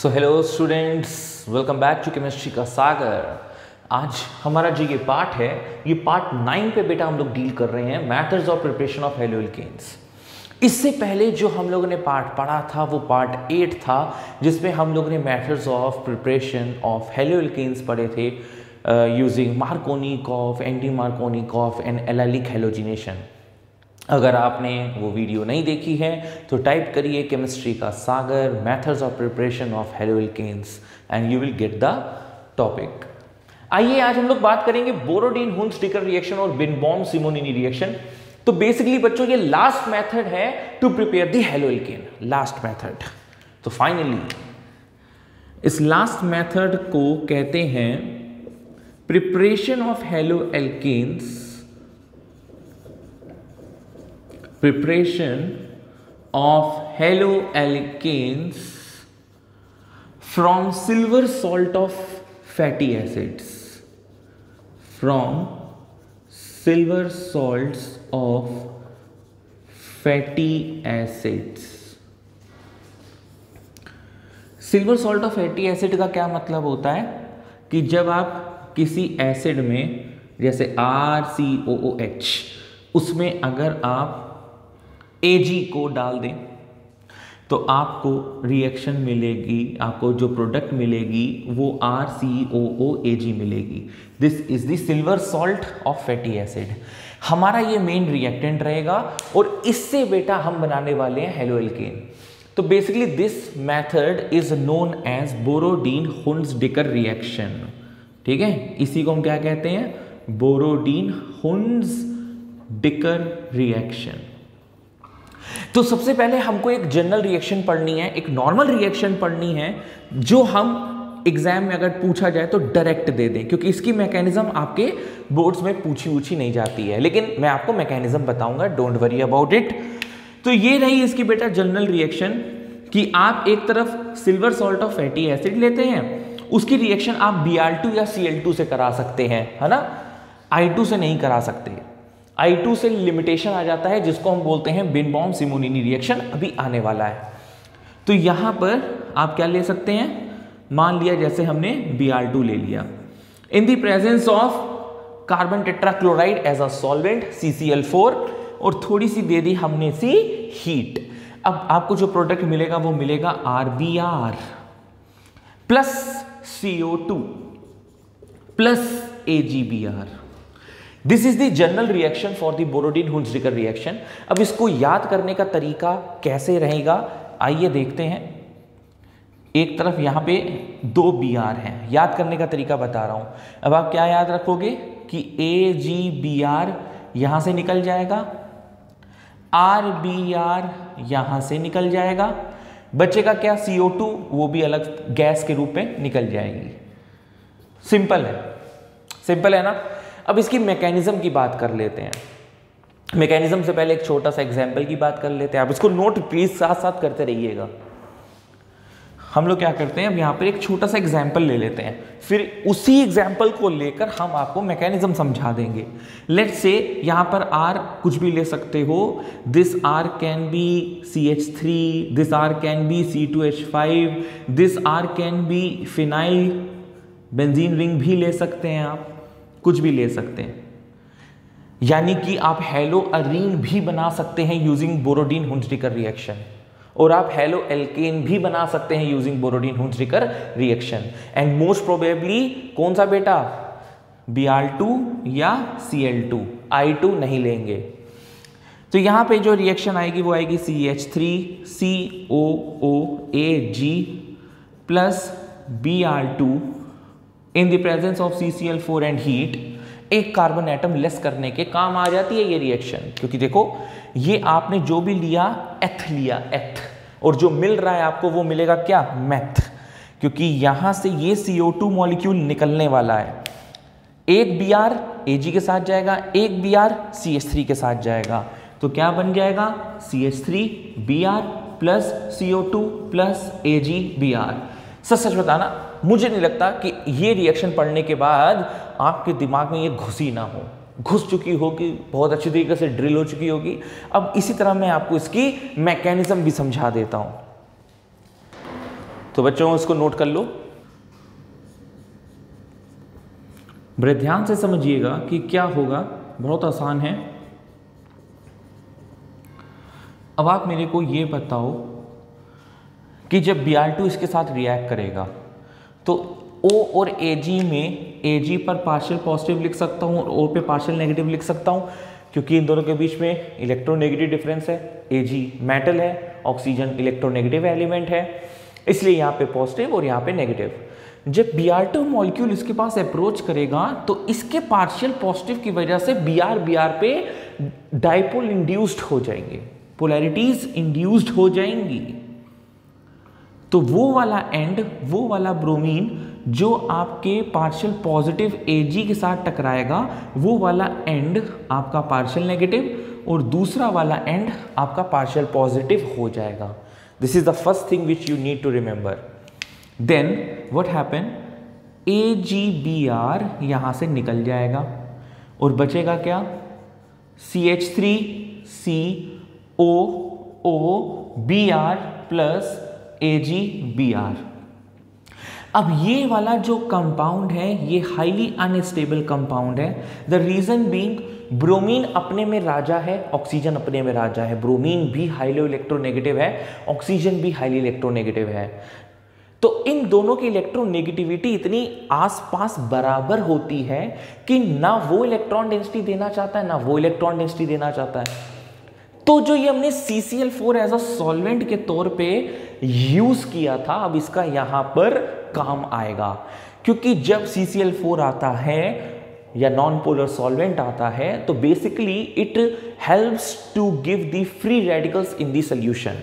So hello students welcome back to chemistry का सागर आज हमारा जो ये पार्ट है, ये पार्ट नाइन पे बेटा हम लोग डील कर रहे हैं methods of preparation of haloalkanes इससे पहले जो हम लोगों ने पार्ट पढ़ा था, वो पार्ट एट था, जिसमें हम लोगों ने methods of preparation of haloalkanes पढ़े थे using Markovnikov anti Markovnikov and allylic halogenation अगर आपने वो वीडियो नहीं देखी है तो टाइप करिए केमिस्ट्री का सागर methods of preparation of haloalkanes and you will get the topic आइए आज हम लोग बात करेंगे बोरोडीन हुन स्टिकर रिएक्शन और बिनबॉम सिमोनिनी रिएक्शन तो बेसिकली बच्चों, ये लास्ट मेथड है to prepare the haloalkane last method तो फाइनली इस लास्ट मेथड को कहते हैं preparation of halo alkanes preparation of haloalkanes from silver salt of fatty acids from silver salts of fatty acids silver salt of fatty acid का क्या मतलब होता है कि जब आप किसी एसिड में जैसे R C O O H उसमें अगर आप एजी को डाल दें तो आपको रिएक्शन मिलेगी, आपको जो प्रोडक्ट मिलेगी, वो R C O O A G मिलेगी। This is the silver salt of fatty acid हमारा ये मेन रिएक्टेंट रहेगा, और इससे बेटा हम बनाने वाले हैं हेलो एल्केन। तो basically this method is known as Borodin Hunsdiecker reaction ठीक है? इसी को हम क्या कहते हैं? बोरोडीन हुन्स डिकर रिएक्शन तो सबसे पहले हमको एक जनरल रिएक्शन पढ़नी है, एक नॉर्मल रिएक्शन पढ़नी है, जो हम एग्ज़ाम में अगर पूछा जाए तो डायरेक्ट दे दें, क्योंकि इसकी मैकेनिज्म आपके बोर्ड्स में पूछी पूछी नहीं जाती है। लेकिन मैं आपको मैकेनिज्म बताऊँगा डोंट वरी अबाउट इट तो ये रही इसकी बेटा जनरल रिएक्शन कि आप एक तरफ़ silver salt of fatty acid लेते हैं, उसकी रिएक्शन आप Br2 या Cl2 से करा सकते हैं, है ना? I2 से नहीं करा सकते। I2 से लिमिटेशन आ जाता है, जिसको हम बोलते हैं बिनबॉम सिमोनिनी रिएक्शन अभी आने वाला है। तो यहाँ पर आप क्या ले सकते हैं? मान लिया जैसे हमने Br2 ले लिया। In the presence of carbon tetrachloride as a solvent CCl4 और थोड़ी सी दे दी हमने सी हीट अब आपको जो प्रोडक्ट मिलेगा, वो मिलेगा RBr plus CO2 plus AgBr this is the general reaction for the Borodin Hunsdiecker reaction अब इसको याद करने का तरीका कैसे रहेगा? आइए देखते हैं। एक तरफ़ यहाँ पे दो बी आर हैं। याद करने का तरीका बता रहा हूँ। अब आप क्या याद रखोगे? कि ए जी बी आर यहाँ से निकल जाएगा। आर बी आर यहाँ से निकल जाएगा। बचेगा क्या CO2 वो भी अलग गैस के रूप में निकल जाएगी। सिंपल है। सिंपल है ना? अब इसकी मैकेनिज्म की बात कर लेते हैं। मैकेनिज्म से पहले एक छोटा सा एग्ज़ाम्पल की बात कर लेते हैं। आप इसको नोट प्लीज़ साथ साथ करते रहिएगा। हम लोग क्या करते हैं, अब यहाँ पर एक छोटा सा एग्ज़ाम्पल ले लेते हैं। फिर उसी एग्ज़ाम्पल को लेकर हम आपको मैकेनिज्म समझा देंगे। लेट से यहाँ पर आर कुछ भी ले सकते हो। This R can be C H three this R can be C two H five this R can be phenyl benzene ring भी ले सकते हैं आप। कुछ भी ले सकते हैं। यानी कि आप हेलो अरीन भी बना सकते हैं यूजिंग बोरोडीन हुंसडिकर रिएक्शन और आप हेलो एल्केन भी बना सकते हैं using Borodin Hunsdiecker reaction and most probably कौन सा बेटा? Br2 या Cl2 I2 नहीं लेंगे। तो यहाँ पे जो रिएक्शन आएगी वो आएगी C H three C O O A G plus Br2 in the presence of C C L four and heat एक कार्बन एटम लेस करने के काम आ जाती है ये रिएक्शन क्योंकि देखो, ये आपने जो भी लिया एथ लिया एथ और जो मिल रहा है आपको, वो मिलेगा क्या? मैथ क्योंकि यहाँ से ये CO2 मॉलिक्यूल निकलने वाला है. एक बी आर एजी के साथ जाएगा, एक B R C H three के साथ जाएगा. तो क्या बन जाएगा? C H three B R plus C O two plus A G B R सच सच बताना मुझे नहीं लगता कि ये रिएक्शन पढ़ने के बाद आपके दिमाग में ये घुसी ना हो। घुस चुकी होगी, बहुत अच्छी तरीके से ड्रिल हो चुकी होगी। अब इसी तरह मैं आपको इसकी मैकेनिज्म भी समझा देता हूँ। तो बच्चों, इसको नोट कर लो। बड़े ध्यान से समझिएगा कि क्या होगा। बहुत आसान है। अब आप मेरे को ये बताओ कि जब Br2 इसके साथ रिएक्ट करेगा तो O और Ag में Ag पर पार्शियल पॉजिटिव लिख सकता हूँ और O पे पार्शियल नेगेटिव लिख सकता हूँ, क्योंकि इन दोनों के बीच में इलेक्ट्रोनेगेटिव डिफरेंस है। Ag मेटल है ऑक्सीजन इलेक्ट्रोनेगेटिव एलिमेंट है। इसलिए यहाँ पे पॉजिटिव और यहाँ पे नेगेटिव जब Br2 मॉलिक्यूल इसके पास अप्रोच करेगा तो इसके पार्शियल पॉजिटिव की वजह से Br Br पे डाइपोल इंड्यूस्ड हो जाएँगे। पोलैरिटीज इंड्यूस्ड हो जाएँगी। तो वो वाला एंड वो वाला ब्रोमीन जो आपके पार्शियल पॉजिटिव एजी के साथ टकराएगा, वो वाला एंड आपका पार्शियल नेगेटिव और दूसरा वाला एंड आपका पार्शियल पॉजिटिव हो जाएगा। This is the first thing which you need to remember then what happen A G B R यहाँ से निकल जाएगा और बचेगा क्या? C H three C O O B R plus A G B R अब ये वाला जो कंपाउंड है, ये हाईली अनस्टेबल कंपाउंड है. द रीजन बींग ब्रोमीन अपने में राजा है ऑक्सीजन अपने में राजा है. ब्रोमीन भी हाईली इलेक्ट्रोनेगेटिव है ऑक्सीजन भी हाईली इलेक्ट्रोनेगेटिव है. तो इन दोनों की इलेक्ट्रोनेगेटिविटी इतनी आसपास बराबर होती है कि ना वो इलेक्ट्रॉन डेंसिटी देना चाहता है, ना वो इलेक्ट्रॉन डेंसिटी देना चाहता है. तो जो ये हमने C C L four as a solvent के तौर पे यूज़ किया था, अब इसका यहाँ पर काम आएगा। क्योंकि जब सी सी एल फोर आता है या नॉन पोलर सॉल्वेंट आता है तो basically it helps to give the free radicals in the solution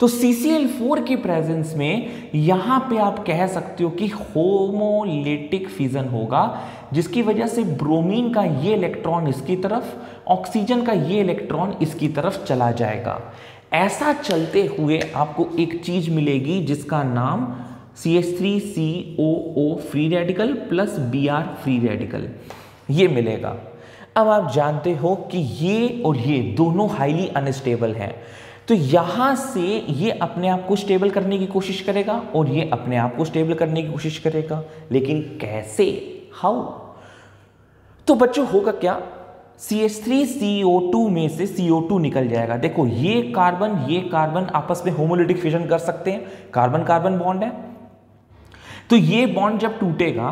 तो CCl4 की प्रेजेंस में यहाँ पे आप कह सकते हो कि होमोलिटिक फिजन होगा, जिसकी वजह से ब्रोमीन का ये इलेक्ट्रॉन इसकी तरफ़ ऑक्सीजन का ये इलेक्ट्रॉन इसकी तरफ़ चला जाएगा। ऐसा चलते हुए आपको एक चीज़ मिलेगी जिसका नाम C H three C O O free radical plus B R free radical ये मिलेगा। अब आप जानते हो कि ये और ये दोनों हाईली अनस्टेबल हैं। तो यहाँ से ये अपने आप को स्टेबल करने की कोशिश करेगा और ये अपने आप को स्टेबल करने की कोशिश करेगा। लेकिन कैसे? हाउ तो बच्चों, होगा क्या? CH3CO2 में से सी ओ टू निकल जाएगा। देखो, ये कार्बन ये कार्बन आपस में होमोलिटिक फिजन कर सकते हैं। कार्बन कार्बन बॉन्ड है। तो ये बॉन्ड जब टूटेगा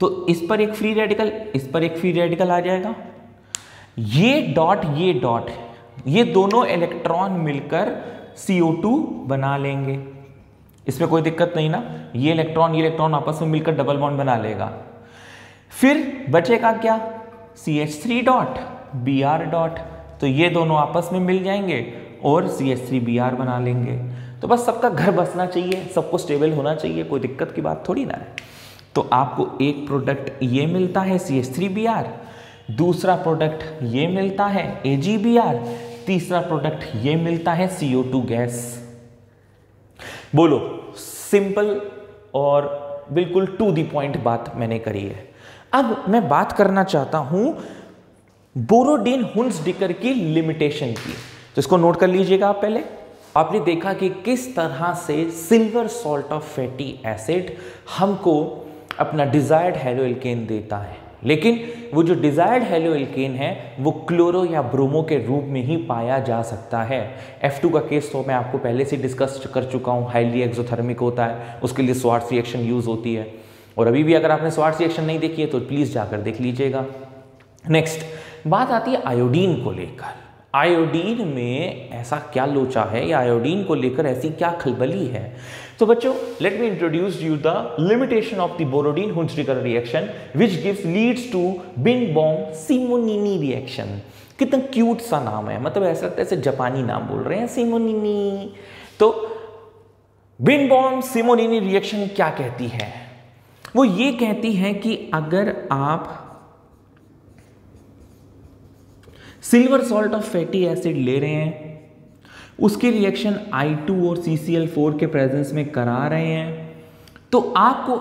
तो इस पर एक फ्री रेडिकल इस पर एक फ्री रेडिकल आ जाएगा। ये डॉट ये डॉट ये दोनों इलेक्ट्रॉन मिलकर CO2 बना लेंगे। इसमें कोई दिक्कत नहीं ना। ये इलेक्ट्रॉन ये इलेक्ट्रॉन आपस में मिलकर डबल बॉन्ड बना लेगा। फिर बचेगा क्या? C H three dot B R dot तो ये दोनों आपस में मिल जाएँगे और C H three B R बना लेंगे। तो बस सबका घर बसना चाहिए, सबको स्टेबल होना चाहिए, कोई दिक्कत की बात थोड़ी ना है। तो आपको एक प्रोडक्ट ये मिलता है C H three B R दूसरा प्रोडक्ट ये मिलता है ए जी बी आर तीसरा प्रोडक्ट ये मिलता है सीओ टू गैस। बोलो, सिंपल और बिल्कुल टू दी पॉइंट बात मैंने करी है। अब मैं बात करना चाहता हूँ बोरोडीन हुंस डिकर की लिमिटेशन की। तो इसको नोट कर लीजिएगा आप पहले। आपने देखा कि किस तरह से silver salt of fatty acid हमको अपना डिजायर्ड हेलोइल्केन देता है। लेकिन वो जो डिजायर्ड हेलो हेलोइल्केन है, वो क्लोरो या ब्रोमो के रूप में ही पाया जा सकता है। F2 का केस तो मैं आपको पहले से डिस्कस कर चुका हूँ। हाईली एक्सोथर्मिक होता है, उसके लिए स्वार्थ रिएक्शन यूज़ होती है। और अभी भी अगर आपने स्वार्थ रिएक्शन नहीं देखी है तो प्लीज़ जाकर देख लीजिएगा। नेक्स्ट बात आती है आयोडीन को लेकर। आयोडीन में ऐसा क्या लोचा है? या आयोडीन को लेकर ऐसी क्या खलबली है? तो बच्चों let me introduce you the limitation of the Borodin Hunsdiecker reaction which gives leads to Birnbaum Simonini reaction कितना क्यूट सा नाम है। मतलब ऐसा लगता है ऐसे जापानी नाम बोल रहे हैं सिमोनिनी तो बिन बॉम सिमोनिनी रिएक्शन क्या कहती है? वो ये कहती है कि अगर आप silver salt of fatty acid ले रहे हैं। उसके रिएक्शन I2 और CCl4 के प्रेजेंस में करा रहे हैं। तो आपको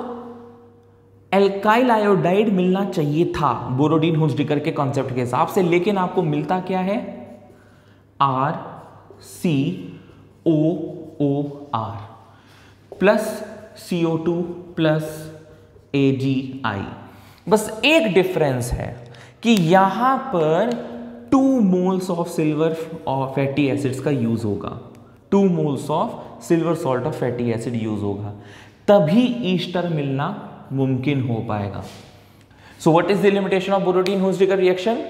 एल्काइल आयोडाइड मिलना चाहिए था, बोरोडीन हुस्डिकर के कॉन्सेप्ट के हिसाब से। लेकिन आपको मिलता क्या है? R C O O R plus C O two plus A G I बस एक डिफरेंस है कि यहाँ पर moles of silver fatty acids का यूज़ होगा। Two moles of silver salt of fatty acid use होगा। तभी ईस्टर मिलना मुमकिन हो पाएगा। So what is the limitation of Borodin? Hunsdiecker reaction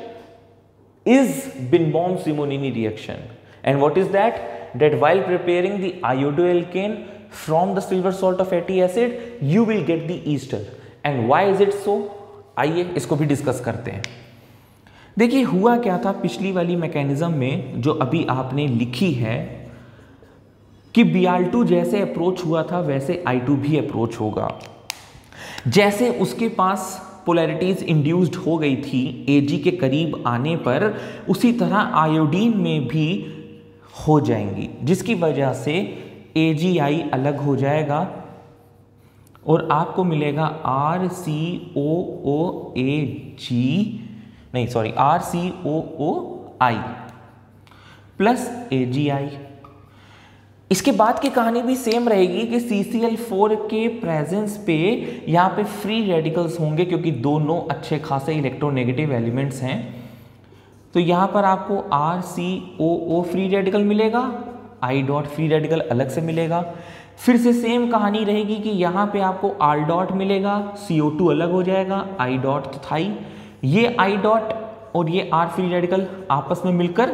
is Birnbaum Simonini reaction and what is that that while preparing the iodoalkane from the silver salt of fatty acid you will get the ester and why is it so आइए, इसको भी discuss करते हैं। देखिए, हुआ क्या था पिछली वाली मैकेनिज्म में जो अभी आपने लिखी है कि Br2 जैसे अप्रोच हुआ था, वैसे I2 भी अप्रोच होगा। जैसे उसके पास पोलैरिटीज इंड्यूस्ड हो गई थी एजी के करीब आने पर, उसी तरह आयोडीन में भी हो जाएँगी, जिसकी वजह से ए जी आई अलग हो जाएगा और आपको मिलेगा R C O O A G नहीं sorry R C O O I plus A G I इसके बाद की कहानी भी सेम रहेगी कि सी सी एल फोर के प्रेजेंस पे यहाँ पे फ्री रेडिकल्स होंगे क्योंकि दोनों अच्छे खासे इलेक्ट्रोनेगेटिव एलिमेंट्स हैं। तो यहाँ पर आपको R C O O free radical मिलेगा आई डॉट फ्री रेडिकल अलग से मिलेगा। फिर से सेम कहानी रहेगी कि यहाँ पे आपको आर डॉट मिलेगा सी ओ टू अलग हो जाएगा आई डॉट तो था ही ये आई डॉट और ये आर फ्री रेडिकल आपस में मिलकर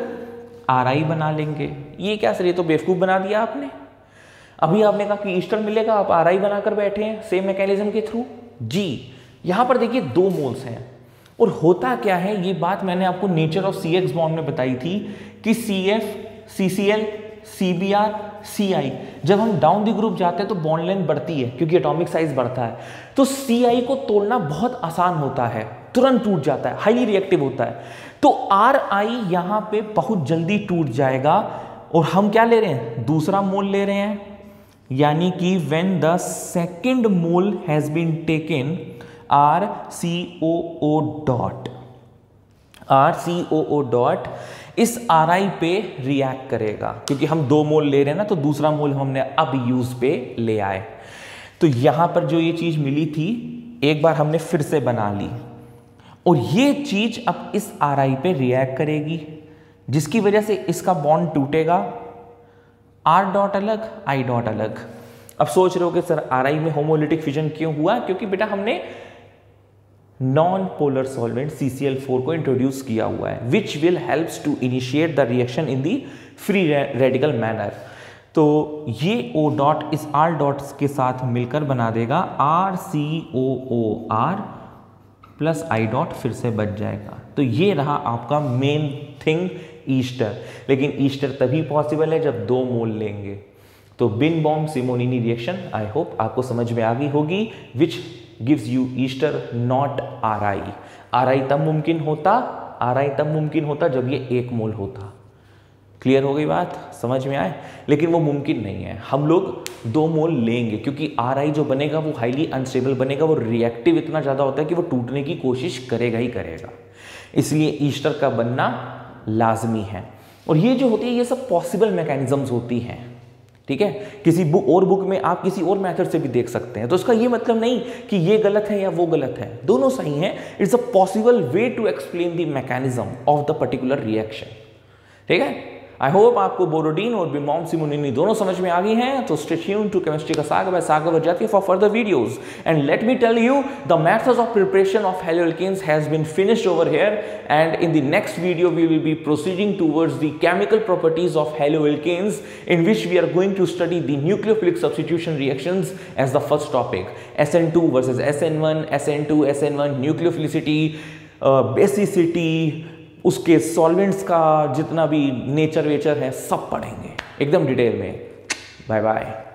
आर आई बना लेंगे। ये क्या सर, ये तो बेवकूफ़ बना दिया आपने। अभी आपने कहा कि ईस्टर मिलेगा, आप आर आई बनाकर बैठे हैं सेम मैकेनिज्म के थ्रू जी, यहाँ पर देखिए दो मोल्स हैं। और होता क्या है, ये बात मैंने आपको nature of C X bond में बताई थी कि C F C C L C B R C I जब हम डाउन दी ग्रुप जाते हैं तो बॉन्ड लेंथ बढ़ती है, क्योंकि एटॉमिक साइज़ बढ़ता है। तो सी आई को तोड़ना बहुत आसान होता है। तुरंत टूट जाता है हाईली रिएक्टिव होता है। तो आर आई यहाँ पे बहुत जल्दी टूट जाएगा और हम क्या ले रहे हैं? दूसरा मोल ले रहे हैं। यानी कि when the second mole has been taken R C O O dot R C O O dot इस आर आई पे रिएक्ट करेगा। क्योंकि हम दो मोल ले रहे हैं ना तो दूसरा मोल हमने अब यूज़ पे ले आए। तो यहाँ पर जो ये चीज़ मिली थी, एक बार हमने फिर से बना ली। और ये चीज़ अब इस आर आई पे रिएक्ट करेगी, जिसकी वजह से इसका बॉन्ड टूटेगा। आर डॉट अलग आई डॉट अलग। अब सोच रहे हो कि सर आर आई में होमोलिटिक फिजन क्यों हुआ? क्योंकि बेटा हमने नॉन पोलर सॉल्वेंट CCl4 को इंट्रोड्यूस किया हुआ है which will helps to initiate the reaction in the free radical manner तो ये ओ डॉट इस आर डॉट्स के साथ मिलकर बना देगा। R C O O R plus I dot फिर से बच जाएगा। तो ये रहा आपका मेन थिंग ईस्टर लेकिन ईस्टर तभी पॉसिबल है जब दो मोल लेंगे। तो Birnbaum Simonini reaction I hope आपको समझ में आ गई होगी which gives you ester not R I R I तब मुमकिन होता आर आई तब मुमकिन होता जब ये एक मोल होता। क्लियर हो गई बात? समझ में आए? लेकिन वो मुमकिन नहीं है। हम लोग दो मोल लेंगे, क्योंकि आर आई जो बनेगा वो हाईली अनस्टेबल बनेगा, वो रिएक्टिव इतना ज़्यादा होता है कि वो टूटने की कोशिश करेगा ही करेगा। इसलिए ईस्टर का बनना लाजमी है। और ये जो होती है, ये सब पॉसिबल मैकेनिज्म्स होती हैं। ठीक है? किसी बुक और बुक में आप किसी और मेथड से भी देख सकते हैं। तो इसका ये मतलब नहीं कि ये गलत है या वो गलत है। दोनों सही हैं। It's a possible way to explain the mechanism of the particular reaction ठीक है? आई होप आपको बोरोडीन और बिमॉम सिमोनिनी दोनों समझ में आ गई हैं तो स्टेट्यून टू केमिस्ट्री का Sagar by Sagar वजाती for further videos and let me tell you the methods of preparation of haloalkanes has been finished over here and in the next video we will be proceeding towards the chemical properties of haloalkanes in which we are going to study the nucleophilic substitution reactions as the first topic. SN2 versus SN1 SN2 SN1 nucleophilicity uh, basicity उसके solvents का जितना भी nature वेचर है, सब पढ़ेंगे। एकदम detail में। Bye bye